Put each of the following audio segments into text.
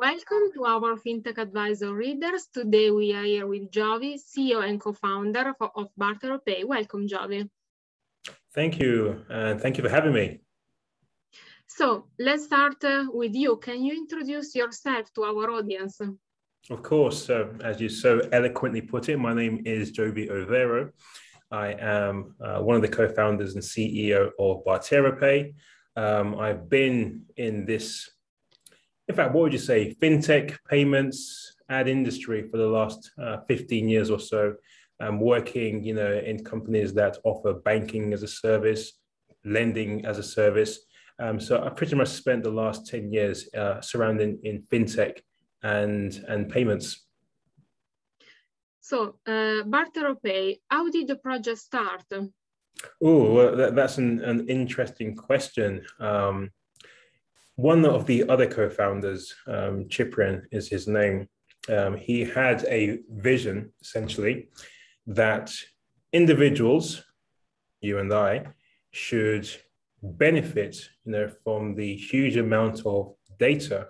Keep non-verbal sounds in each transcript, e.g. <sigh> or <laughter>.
Welcome to our FinTech Advisor Readers. Today we are here with Jovi, CEO and co-founder of Bartero Pay. Welcome, Jovi. Thank you, and thank you for having me. So let's start uh, with you. Can you introduce yourself to our audience? Of course. So, as you so eloquently put it, my name is Jovi Overo. I am uh, one of the co-founders and CEO of BarteroPay. Um, I've been in this in fact, what would you say, fintech payments ad industry for the last uh, 15 years or so, um, working, you know, in companies that offer banking as a service, lending as a service. Um, so I pretty much spent the last 10 years uh, surrounding in fintech and, and payments. So, uh, BarteroPay, how did the project start? Oh, well, that, that's an, an interesting question. Um, one of the other co-founders, um, Cyprian is his name, um, he had a vision essentially that individuals, you and I, should benefit, you know, from the huge amount of data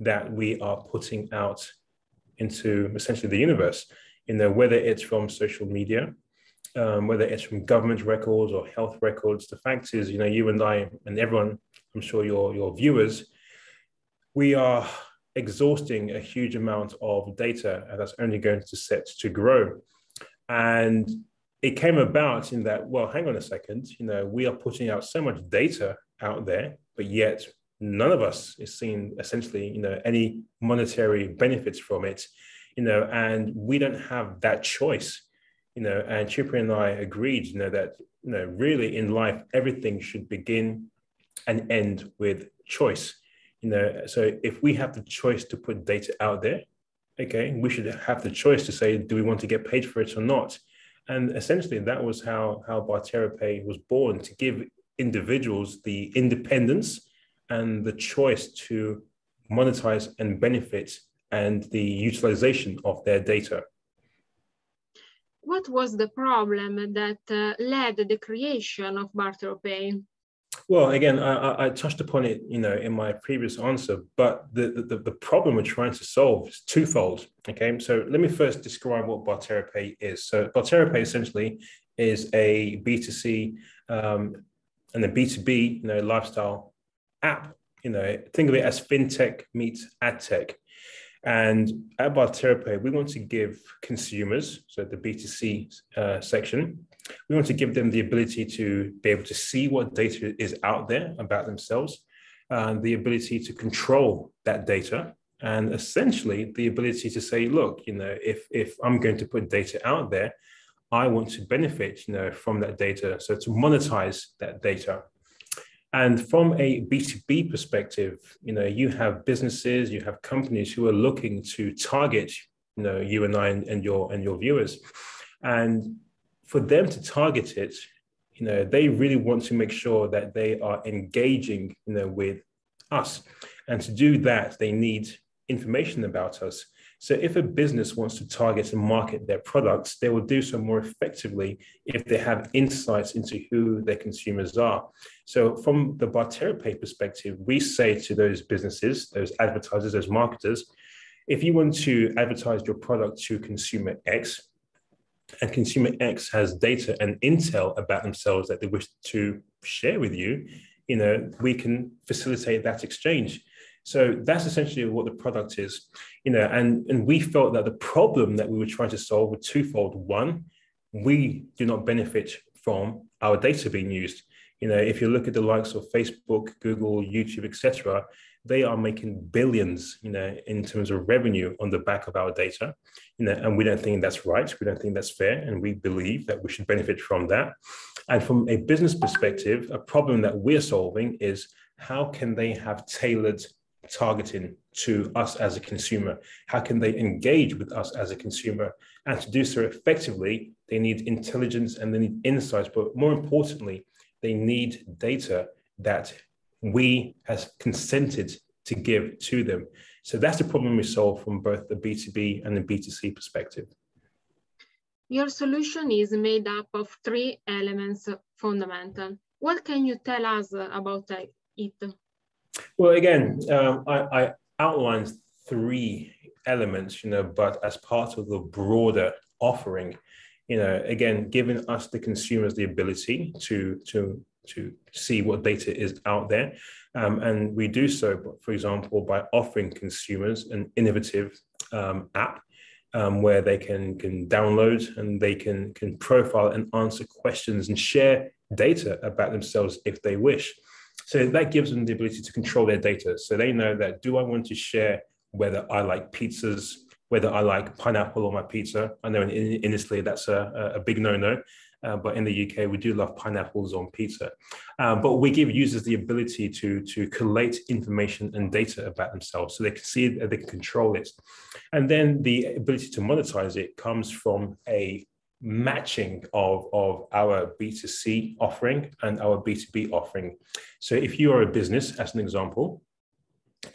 that we are putting out into essentially the universe. You know, whether it's from social media, um, whether it's from government records or health records. The fact is, you know, you and I and everyone, I'm sure your, your viewers, we are exhausting a huge amount of data and that's only going to set to grow. And it came about in that, well, hang on a second, you know, we are putting out so much data out there, but yet none of us is seeing essentially, you know, any monetary benefits from it, you know, and we don't have that choice you know, and Chipper and I agreed, you know, that, you know, really in life, everything should begin and end with choice. You know, so if we have the choice to put data out there, okay, we should have the choice to say, do we want to get paid for it or not? And essentially, that was how how BarteroPay was born to give individuals the independence and the choice to monetize and benefit and the utilization of their data what was the problem that uh, led the creation of BarteroPay? Well, again, I, I, touched upon it, you know, in my previous answer, but the, the, the problem we're trying to solve is twofold. Okay, so let me first describe what BarteroPay is. So BarteroPay essentially is a B2C um, and a B2B, you know, lifestyle app. You know, think of it as fintech meets ad tech. And at BarteroPay, we want to give consumers, so the B2C uh, section, we want to give them the ability to be able to see what data is out there about themselves, and the ability to control that data, and essentially the ability to say, look, you know, if if I'm going to put data out there, I want to benefit, you know, from that data. So to monetize that data. And from a B2B perspective, you know, you have businesses, you have companies who are looking to target, you know, you and I and, and your and your viewers. And for them to target it, you know, they really want to make sure that they are engaging, you know, with us. And to do that, they need information about us. So if a business wants to target and market their products, they will do so more effectively if they have insights into who their consumers are. So from the BarteroPay perspective, we say to those businesses, those advertisers, those marketers, if you want to advertise your product to consumer X, and consumer X has data and intel about themselves that they wish to share with you, you know, we can facilitate that exchange. So that's essentially what the product is, you know, and, and we felt that the problem that we were trying to solve was twofold. One, we do not benefit from our data being used. You know, if you look at the likes of Facebook, Google, YouTube, etc., they are making billions, you know, in terms of revenue on the back of our data, you know, and we don't think that's right. We don't think that's fair, and we believe that we should benefit from that. And from a business perspective, a problem that we're solving is how can they have tailored targeting to us as a consumer? How can they engage with us as a consumer? And to do so effectively, they need intelligence and they need insights, but more importantly, they need data that we has consented to give to them. So that's the problem we solve from both the B2B and the B2C perspective. Your solution is made up of three elements fundamental. What can you tell us about it? Well, again, uh, I, I, outlined three elements, you know, but as part of the broader offering, you know, again, giving us the consumers the ability to to to see what data is out there, um, and we do so, for example, by offering consumers an innovative um, app um, where they can can download and they can can profile and answer questions and share data about themselves if they wish. So that gives them the ability to control their data. So they know that do I want to share whether I like pizzas, whether I like pineapple on my pizza. I know in, in Italy that's a, a big no-no. Uh, but in the UK, we do love pineapples on pizza. Uh, but we give users the ability to, to collate information and data about themselves so they can see it, they can control it. And then the ability to monetize it comes from a matching of, of our B2C offering and our B2B offering. So if you are a business, as an example,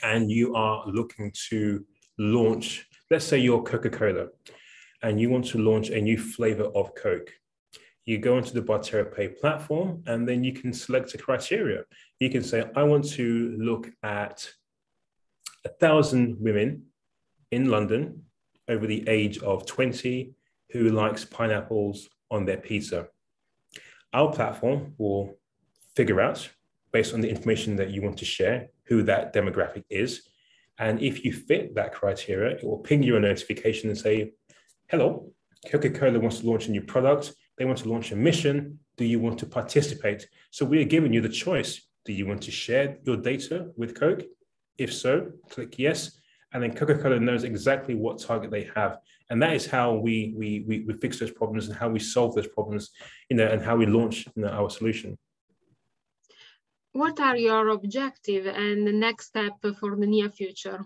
and you are looking to launch, let's say you're Coca-Cola, and you want to launch a new flavor of Coke you go into the Bartero Pay platform and then you can select a criteria. You can say, I want to look at a thousand women in London over the age of 20 who likes pineapples on their pizza. Our platform will figure out, based on the information that you want to share, who that demographic is. And if you fit that criteria, it will ping you a notification and say, hello, Coca-Cola wants to launch a new product they want to launch a mission. Do you want to participate? So we are giving you the choice. Do you want to share your data with Coke? If so, click yes. And then Coca-Cola knows exactly what target they have. And that is how we, we, we, we fix those problems and how we solve those problems, you know, and how we launch you know, our solution. What are your objective and the next step for the near future?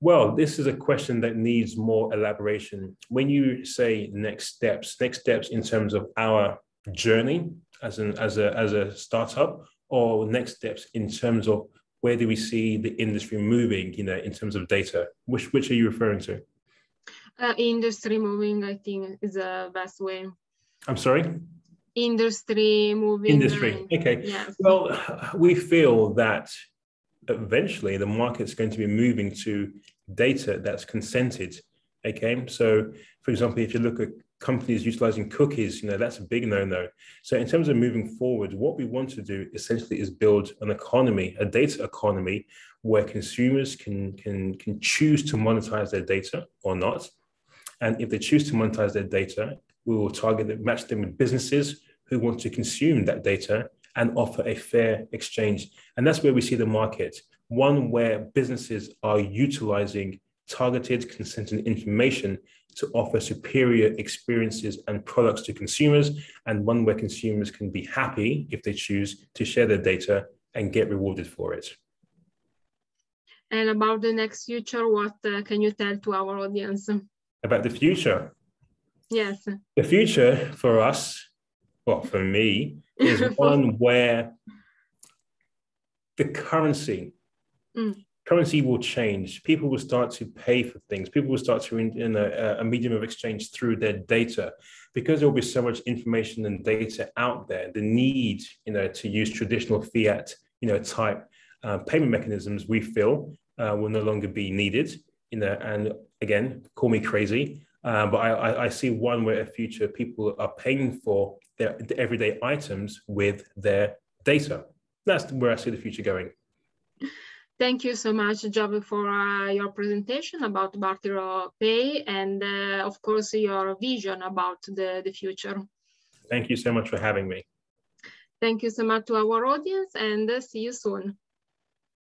Well, this is a question that needs more elaboration. When you say next steps, next steps in terms of our journey as an as a as a startup, or next steps in terms of where do we see the industry moving? You know, in terms of data. Which which are you referring to? Uh, industry moving, I think, is the best way. I'm sorry. Industry moving. Industry. Okay. Yes. Well, we feel that eventually the market's going to be moving to data that's consented. Okay, so for example, if you look at companies utilizing cookies, you know that's a big no-no. So in terms of moving forward, what we want to do essentially is build an economy, a data economy, where consumers can can can choose to monetize their data or not. And if they choose to monetize their data, we will target and match them with businesses who want to consume that data and offer a fair exchange. And that's where we see the market, one where businesses are utilizing targeted consented information to offer superior experiences and products to consumers, and one where consumers can be happy if they choose to share their data and get rewarded for it. And about the next future, what uh, can you tell to our audience? About the future? Yes. The future for us, well, for me, is <laughs> one where the currency mm. currency will change. People will start to pay for things. People will start to in, in a, a, medium of exchange through their data because there will be so much information and data out there. The need, you know, to use traditional fiat, you know, type uh, payment mechanisms, we feel uh, will no longer be needed. You know, and again, call me crazy, uh, but I, I, see one where a future people are paying for their, everyday items with their data. That's where I see the future going. Thank you so much, Jovi, for uh, your presentation about Bartero Pay and, uh, of course, your vision about the, the future. Thank you so much for having me. Thank you so much to our audience and uh, see you soon.